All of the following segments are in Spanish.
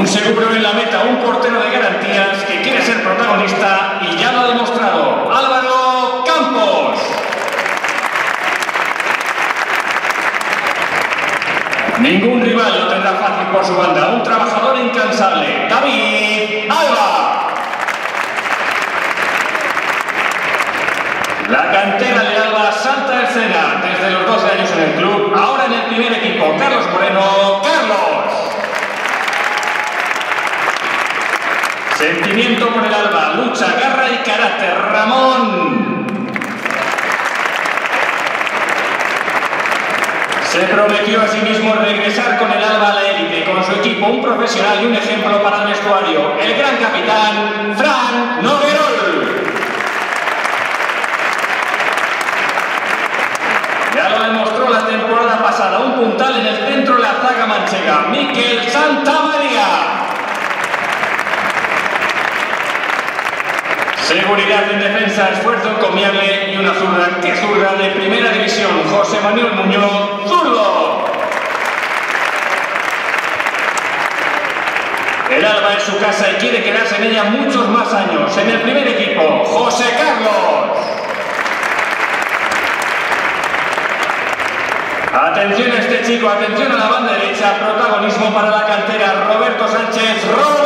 Un seguro en la meta, un portero de garantías que quiere ser protagonista y ya lo ha demostrado. Álvaro Campos. Ningún rival lo tendrá fácil por su banda. Un trabajador incansable. David Alba. La cantera de Alba salta a escena desde los 12 años en el club, ahora en el primer equipo. Carlos Moreno. Carlos. Sentimiento por el alba, lucha, garra y carácter. Ramón. Se prometió a sí mismo regresar con el alba a la élite, con su equipo, un profesional y un ejemplo para el vestuario. El gran capitán, Fran Noguerol. Ya lo demostró la temporada pasada, un puntal en el centro de la zaga manchega, Miquel Santamaría. Seguridad en defensa, esfuerzo encomiable y una zurda, que zurda de primera división, José Manuel Muñoz, zurdo. El Alba es su casa y quiere quedarse en ella muchos más años. En el primer equipo, José Carlos. Atención a este chico, atención a la banda derecha, protagonismo para la cantera, Roberto Sánchez, Roberto.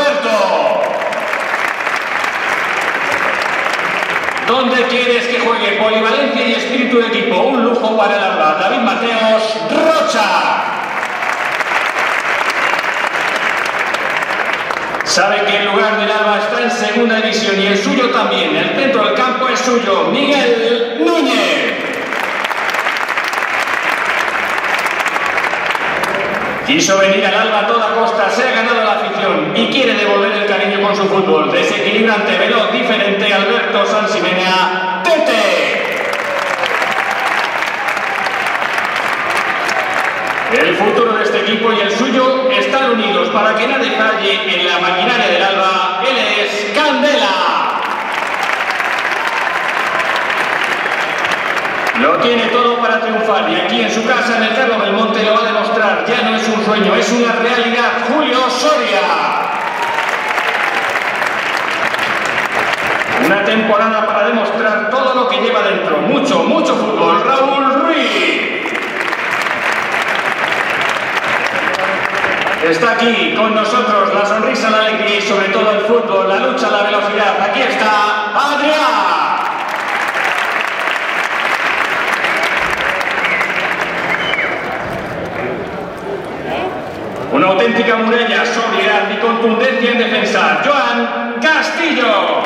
¿Dónde quieres que juegue? Polivalencia y espíritu de equipo. Un lujo para el Alba. David Mateos, Rocha. Sabe que el lugar del Alba está en segunda división y el suyo también. El centro del campo es suyo. Miguel Quiso venir al Alba a toda costa, se ha ganado la afición y quiere devolver el cariño con su fútbol. Desequilibrante, veloz, diferente, Alberto Sansimena, Tete. El futuro de este equipo y el suyo están unidos para que nadie falle en la maquinaria del Alba. Él es Candela. Lo tiene todo para triunfar y aquí en su casa, en el Carlos Belmonte, lo va a demostrar. Ya no es un sueño, es una realidad. Julio Soria. Una temporada para demostrar todo lo que lleva dentro. Mucho, mucho fútbol. Raúl Ruiz. Está aquí con nosotros la sonrisa, la alegría y sobre todo el fútbol, la lucha, la velocidad. Aquí está Adrián. Una auténtica muralla, sobriedad y contundencia en defensa. Joan Castillo.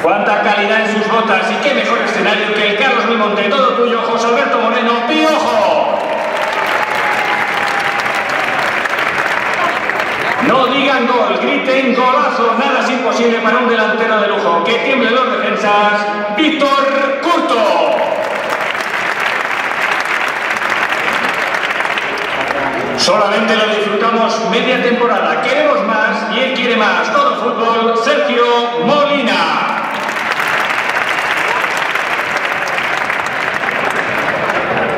Cuánta calidad en sus botas y qué mejor escenario que el Carlos Belmonte. Todo tuyo, José Alberto Moreno, Piojo. No digan gol, griten golazo. Nada es imposible para un delantero de lujo. Que tiemblen los defensas. Víctor Solamente lo disfrutamos media temporada. Queremos más y él quiere más. Todo fútbol, Sergio Molina.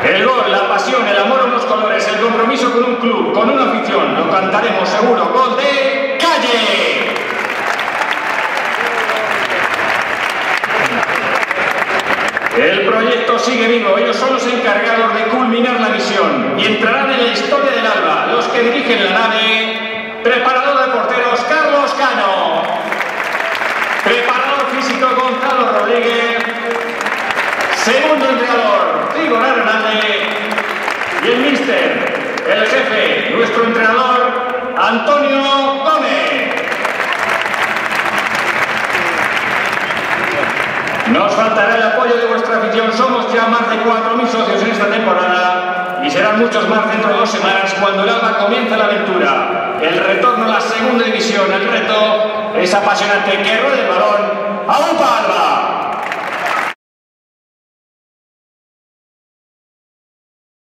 El gol, la pasión, el amor a unos colores, el compromiso con un club, con una afición. Lo cantaremos seguro. Gol de Calle. El proyecto sigue vivo, ellos son los encargados de culminar la misión y entrarán en la historia del Alba. Los dirigen la nave, preparador de porteros Carlos Cano, preparador físico Gonzalo Rodríguez, segundo entrenador Igor Hernández y el míster, el jefe nuestro entrenador, Antonio Gómez. Nos faltará el apoyo de vuestra afición. Somos ya más de 4.000 socios en esta temporada y serán muchos más dentro de dos semanas cuando el Alba comience la aventura. El retorno a la segunda división, el reto es apasionante. Que ruede el balón. ¡A un Alba!